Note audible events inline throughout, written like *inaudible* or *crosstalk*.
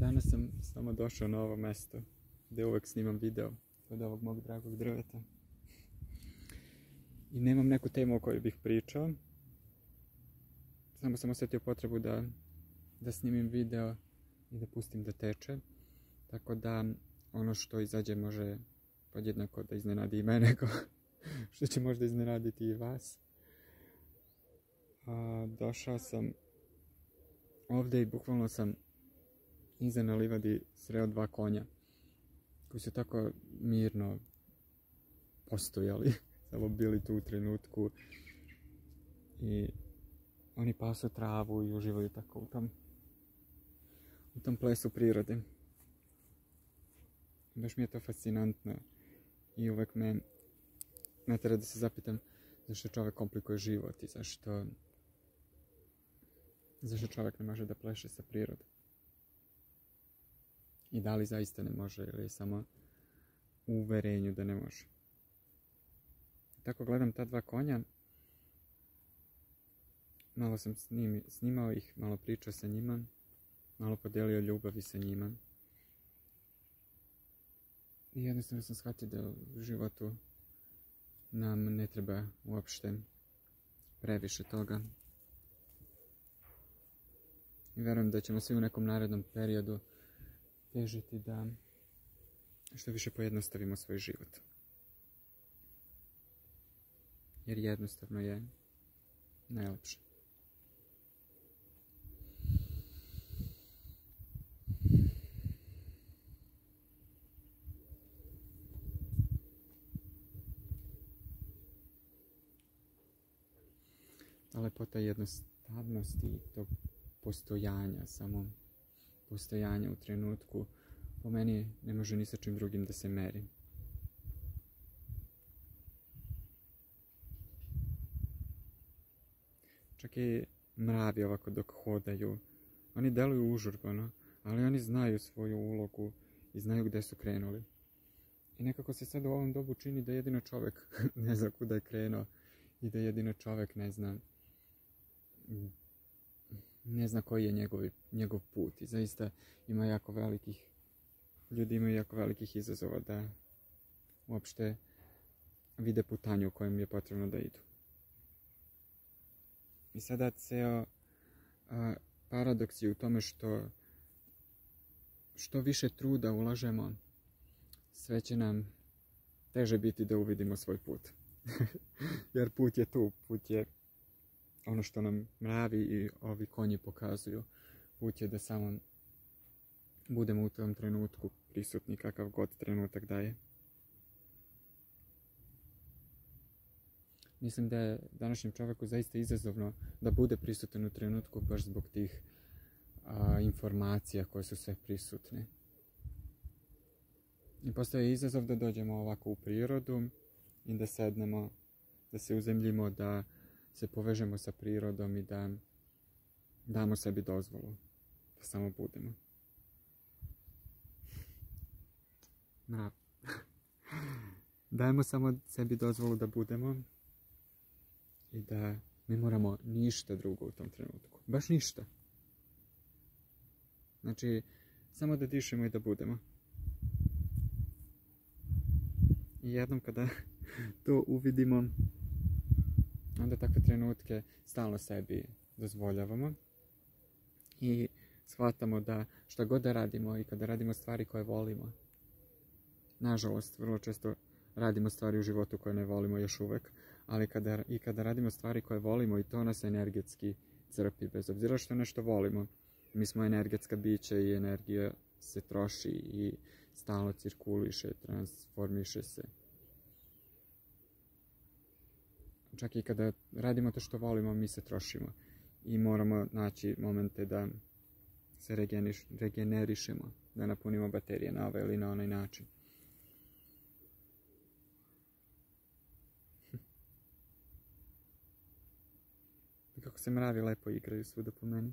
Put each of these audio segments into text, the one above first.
danas sam samo došao na ovo mjesto gdje uvijek snimam video od ovog mog dragog drveta. I nemam neku temu o kojoj bih pričao. Samo sam osjetio potrebu da, da snimim video i da pustim da teče. Tako da ono što izađe može podjednako da iznenadi i mene, *laughs* što će možda iznenaditi i vas. A, došao sam ovdje i bukvalno sam iza na livadi sreo dva konja koji su tako mirno postojali, *laughs* samo bili tu u trenutku i oni pasu travu i uživaju tako u tom, u tom plesu prirode. Baš mi je to fascinantno i uvek me natjera da se zapitam zašto čovjek komplikuje život i zašto zašto čovjek ne može da pleše sa prirodom. I da li zaista ne može ili samo u uverenju da ne može. Tako gledam ta dva konja. Malo sam snimao ih, malo pričao sa njima, malo podijelio ljubavi sa njima. I jednostavno sam shvatio da u životu nam ne treba uopšte previše toga. I verujem da ćemo svi u nekom narednom periodu težiti da što više pojednostavimo svoj život. Jer jednostavno je najlepše. Ta lepota jednostavnosti tog postojanja, samo postojanja u trenutku, po meni ne može ni sa čim drugim da se meri. Čak i mravi ovako dok hodaju, oni deluju užurbano, ali oni znaju svoju ulogu i znaju gdje su krenuli. I nekako se sad u ovom dobu čini da jedino čovjek *laughs* ne zna kuda je krenuo i da jedino čovjek ne zna ne zna koji je njegov, njegov put i zaista ima jako velikih ljudi imaju jako velikih izazova da uopšte vide putanju u kojem je potrebno da idu. I sada ceo paradoks je u tome što što više truda ulažemo, sve će nam teže biti da uvidimo svoj put. *laughs* Jer put je tu, put je ono što nam mravi i ovi konji pokazuju. Put je da samo budemo u tom trenutku prisutni kakav god trenutak daje. Mislim da je današnjem čovjeku zaista izazovno da bude prisutan u trenutku baš zbog tih informacija koje su sve prisutne. I postoje izazov da dođemo ovako u prirodu i da sednemo, da se uzemljimo, da se povežemo sa prirodom i da damo sebi dozvolu da samo budemo. Mrav. Dajemo samo sebi dozvolu da budemo i da ne moramo ništa drugo u tom trenutku. Baš ništa. Znači, samo da dišemo i da budemo. I jednom kada *laughs* to uvidimo, onda takve trenutke stalno sebi dozvoljavamo i shvatamo da šta god da radimo i kada radimo stvari koje volimo, nažalost, vrlo često radimo stvari u životu koje ne volimo još uvek, ali kada, i kada radimo stvari koje volimo i to nas energetski crpi, bez obzira što nešto volimo, mi smo energetska bića i energija se troši i stalno cirkuliše, transformiše se. Čak i kada radimo to što volimo, mi se trošimo i moramo naći momente da se regenerišemo, da napunimo baterije na ovaj ili na onaj način. *laughs* Kako se mravi lepo igraju svuda po meni.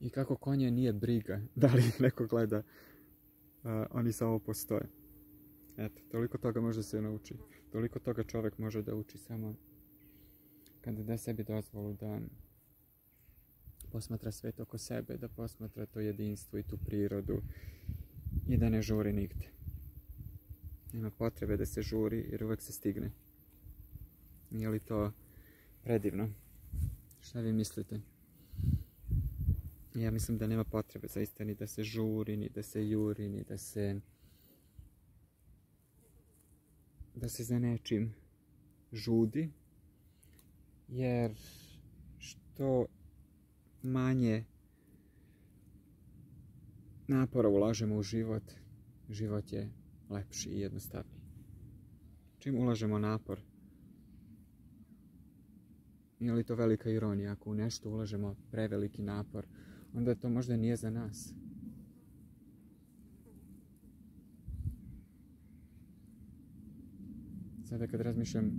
I kako konje nije briga *laughs* da li neko gleda, oni samo postoje. Eto, toliko toga može se nauči. Toliko toga čovjek može da uči samo kada da sebi dozvolu da posmatra svet oko sebe, da posmatra to jedinstvo i tu prirodu i da ne žuri nigdje. Nema potrebe da se žuri jer uvijek se stigne. Nije li to predivno? Šta vi mislite? Ja mislim da nema potrebe zaista ni da se žuri, ni da se juri, ni da se da se za nečim žudi, jer što manje napora ulažemo u život, život je lepši i jednostavniji. Čim ulažemo napor, nije li to velika ironija? Ako u nešto ulažemo preveliki napor, onda to možda nije za nas. Sada kad razmišljam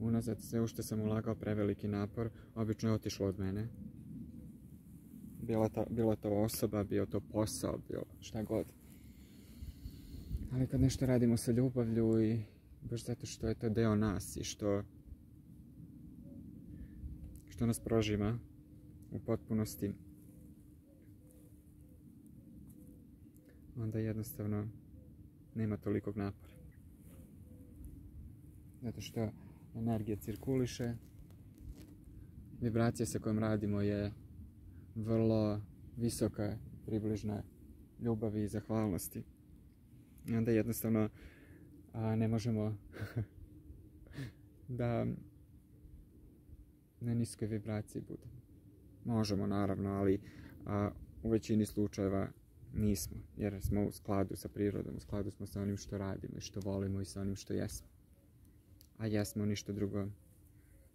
unazad sve u što sam ulagao preveliki napor, obično je otišlo od mene. Bila to, to osoba, bio to posao, bio šta god. Ali kad nešto radimo sa ljubavlju i baš zato što je to deo nas i što što nas prožima u potpunosti onda jednostavno nema tolikog napora. Zato što energija cirkuliše, vibracija sa kojom radimo je vrlo visoka, približna ljubavi i zahvalnosti. I onda jednostavno ne možemo *laughs* da na niskoj vibraciji budemo. Možemo naravno, ali u većini slučajeva nismo, jer smo u skladu sa prirodom, u skladu smo sa onim što radimo i što volimo i sa onim što jesmo. A jesmo ništa drugo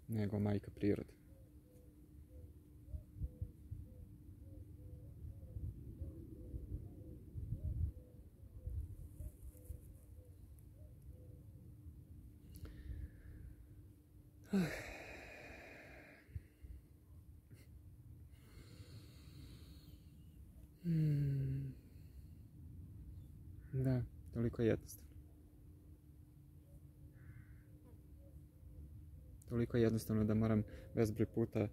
nego majka priroda. *sighs* Hmm. Da, toliko jednostavno. Toliko jednostavno da moram bezbroj puta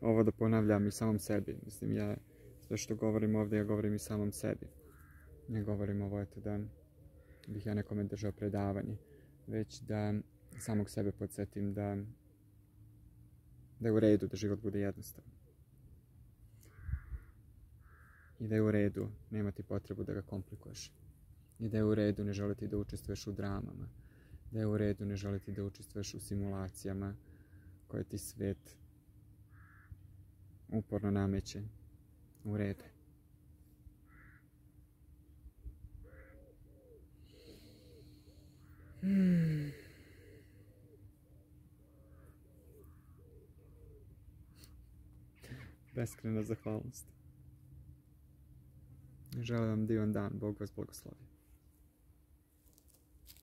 ovo da ponavljam i samom sebi. Mislim, ja sve što govorim ovdje, ja govorim i samom sebi. Ne govorim ovo eto da bih ja nekome držao predavanje, već da samog sebe podsjetim da da je u redu da život bude jednostavan. I da je u redu nemati potrebu da ga komplikuješ. I da je u redu ne želiti da učestvuješ u dramama. Da je u redu ne želiti da učestvuješ u simulacijama koje ti svet uporno nameće. U redu. Hmm. Beskrena zahvalnost. Želim vam divan dan, Bog vas blagoslovi.